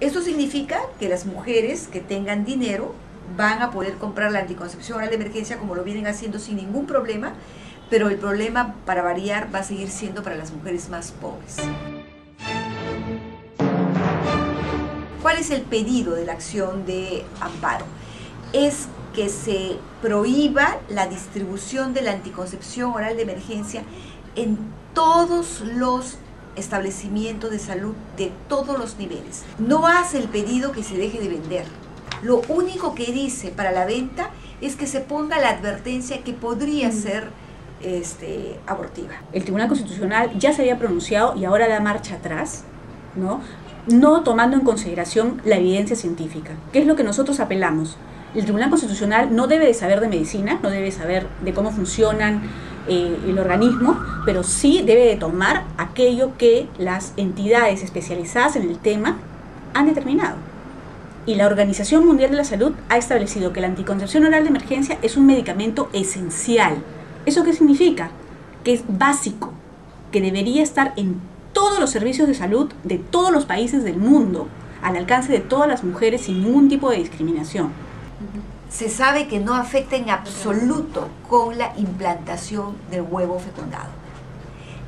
Esto significa que las mujeres que tengan dinero van a poder comprar la anticoncepción oral de emergencia como lo vienen haciendo sin ningún problema, pero el problema para variar va a seguir siendo para las mujeres más pobres. ¿Cuál es el pedido de la acción de amparo? Es que se prohíba la distribución de la anticoncepción oral de emergencia en todos los establecimientos de salud de todos los niveles. No hace el pedido que se deje de vender. Lo único que dice para la venta es que se ponga la advertencia que podría ser este, abortiva. El Tribunal Constitucional ya se había pronunciado y ahora da marcha atrás, ¿no? no tomando en consideración la evidencia científica, que es lo que nosotros apelamos. El Tribunal Constitucional no debe de saber de medicina, no debe saber de cómo funcionan eh, el organismo, pero sí debe de tomar aquello que las entidades especializadas en el tema han determinado. Y la Organización Mundial de la Salud ha establecido que la anticoncepción oral de emergencia es un medicamento esencial. ¿Eso qué significa? Que es básico, que debería estar en todos los servicios de salud de todos los países del mundo, al alcance de todas las mujeres sin ningún tipo de discriminación. Se sabe que no afecta en absoluto con la implantación del huevo fecundado.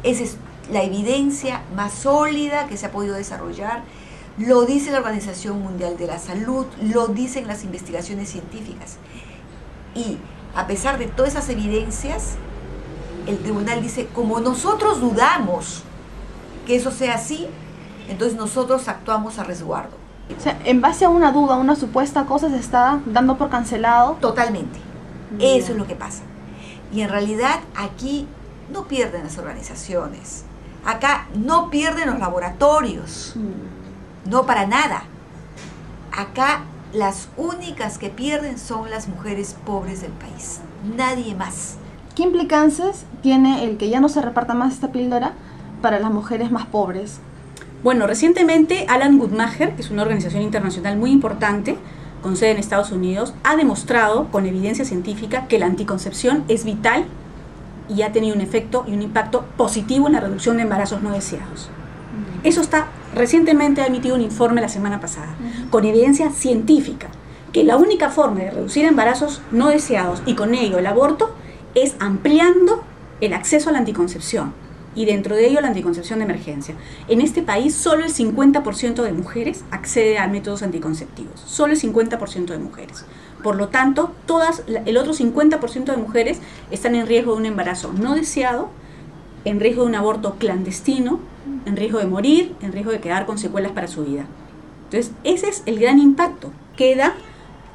Esa es la evidencia más sólida que se ha podido desarrollar. Lo dice la Organización Mundial de la Salud, lo dicen las investigaciones científicas. Y a pesar de todas esas evidencias, el tribunal dice, como nosotros dudamos que eso sea así, entonces nosotros actuamos a resguardo. O sea, en base a una duda, una supuesta cosa se está dando por cancelado. Totalmente. Eso es lo que pasa. Y en realidad aquí no pierden las organizaciones. Acá no pierden los laboratorios. Mm. No para nada. Acá las únicas que pierden son las mujeres pobres del país. Nadie más. ¿Qué implicancias tiene el que ya no se reparta más esta píldora para las mujeres más pobres? Bueno, recientemente Alan Goodmacher, que es una organización internacional muy importante, con sede en Estados Unidos, ha demostrado con evidencia científica que la anticoncepción es vital y ha tenido un efecto y un impacto positivo en la reducción de embarazos no deseados. Eso está, recientemente ha emitido un informe la semana pasada, con evidencia científica, que la única forma de reducir embarazos no deseados y con ello el aborto es ampliando el acceso a la anticoncepción y dentro de ello la anticoncepción de emergencia. En este país solo el 50% de mujeres accede a métodos anticonceptivos, solo el 50% de mujeres. Por lo tanto, todas, el otro 50% de mujeres están en riesgo de un embarazo no deseado, en riesgo de un aborto clandestino, en riesgo de morir, en riesgo de quedar con secuelas para su vida. Entonces, ese es el gran impacto. Queda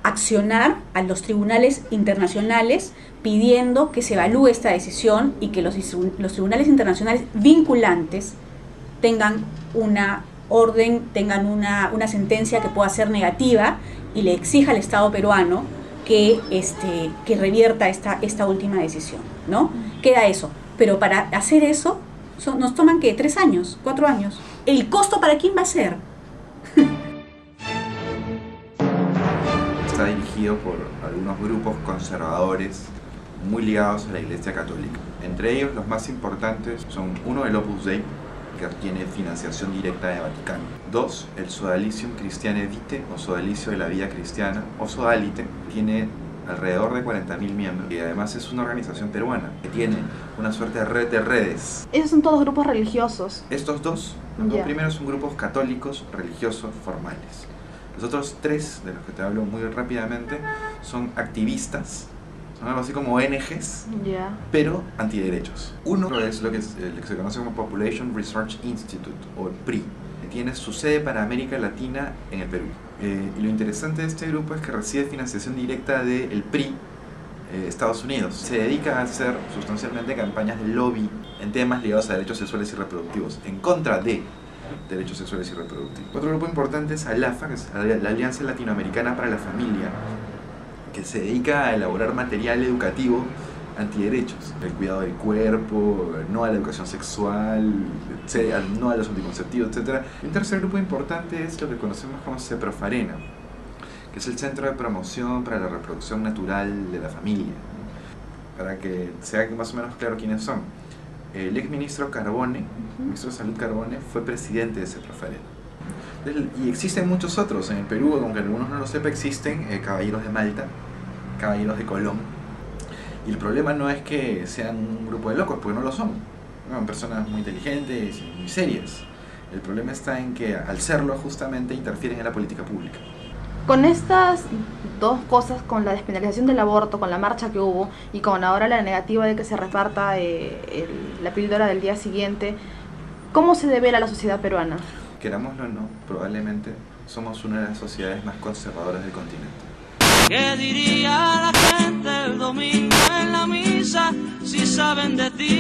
accionar a los tribunales internacionales pidiendo que se evalúe esta decisión y que los, los tribunales internacionales vinculantes tengan una orden, tengan una, una, sentencia que pueda ser negativa y le exija al Estado peruano que, este, que revierta esta, esta última decisión, ¿no? Queda eso. Pero para hacer eso nos toman, ¿qué? ¿Tres años? ¿Cuatro años? ¿El costo para quién va a ser? Está dirigido por algunos grupos conservadores muy ligados a la Iglesia Católica. Entre ellos, los más importantes son uno, el Opus Dei, que obtiene financiación directa de Vaticano. Dos, el Sodalicium Christiane Vitae, o Sodalicio de la Vida Cristiana, o Sodalite, tiene alrededor de 40.000 miembros y además es una organización peruana que tiene una suerte de red de redes. Esos son todos grupos religiosos. Estos dos, los dos primeros son grupos católicos religiosos formales. Los otros tres, de los que te hablo muy rápidamente, son activistas algo así como ONGs, pero antiderechos. Uno es lo que, es, el que se conoce como Population Research Institute, o el PRI, que tiene su sede para América Latina en el Perú. Eh, y lo interesante de este grupo es que recibe financiación directa del PRI, eh, Estados Unidos. Se dedica a hacer sustancialmente campañas de lobby en temas ligados a derechos sexuales y reproductivos, en contra de derechos sexuales y reproductivos. Otro grupo importante es ALAFA, que es la Alianza Latinoamericana para la Familia, que se dedica a elaborar material educativo antiderechos, el cuidado del cuerpo, no a la educación sexual, no a los anticonceptivos, etc. Un tercer grupo importante es lo que conocemos como CEPROFARENA, que es el Centro de Promoción para la Reproducción Natural de la Familia. Para que sea más o menos claro quiénes son. El ex ministro Carbone, ministro de Salud Carbone, fue presidente de CEPROFARENA. Y existen muchos otros. En el Perú, aunque algunos no lo sepan, existen eh, caballeros de Malta, caballeros de Colón. Y el problema no es que sean un grupo de locos, porque no lo son. Son personas muy inteligentes y muy serias. El problema está en que al serlo justamente interfieren en la política pública. Con estas dos cosas, con la despenalización del aborto, con la marcha que hubo y con ahora la negativa de que se reparta eh, la píldora del día siguiente, ¿cómo se debe a la sociedad peruana? Querámoslo o no, probablemente somos una de las sociedades más conservadoras del continente. ¿Qué diría la gente el domingo en la misa si saben de ti?